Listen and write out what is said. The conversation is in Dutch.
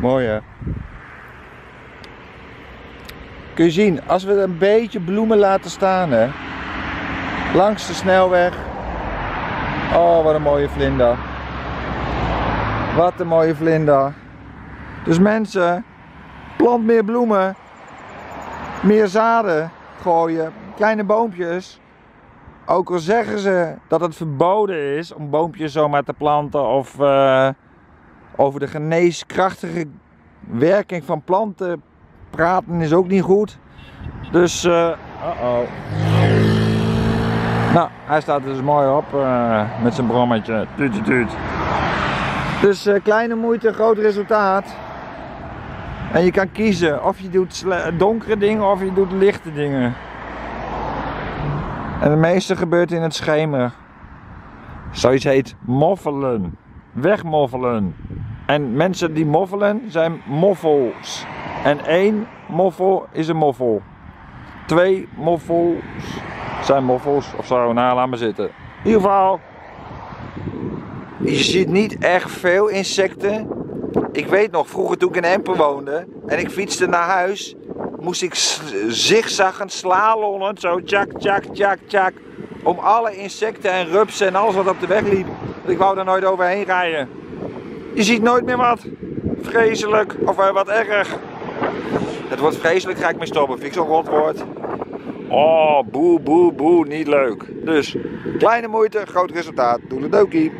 Mooi hè. Kun je zien, als we een beetje bloemen laten staan hè. Langs de snelweg. Oh, wat een mooie vlinder. Wat een mooie vlinder. Dus mensen, plant meer bloemen. Meer zaden gooien. Kleine boompjes. Ook al zeggen ze dat het verboden is om boompjes zomaar te planten of eh, over de geneeskrachtige werking van planten praten is ook niet goed. Dus, uh-oh. Nou, hij staat dus mooi op eh, met zijn brommetje. Tuut, tuut. Dus eh, kleine moeite, groot resultaat. En je kan kiezen of je doet donkere dingen of je doet lichte dingen. En het meeste gebeurt in het schemer. Zoiets heet moffelen. Wegmoffelen. En mensen die moffelen zijn moffels. En één moffel is een moffel. Twee moffels zijn moffels of zo. Nou, laat maar zitten. In ieder geval. Je ziet niet echt veel insecten. Ik weet nog, vroeger toen ik in Empen woonde en ik fietste naar huis, moest ik s- zigzaggend, slalommend, zo tjak, tjak, tjak, tjak, om alle insecten en rupsen en alles wat op de weg liep. Ik wou er nooit overheen rijden. Je ziet nooit meer wat. Vreselijk, of eh, wat erg. Het wordt vreselijk, ga ik mee stoppen. Vind ik zo'n rot woord. Oh, boe, boe, boe, niet leuk. Dus, kleine moeite, groot resultaat. Doeledokie.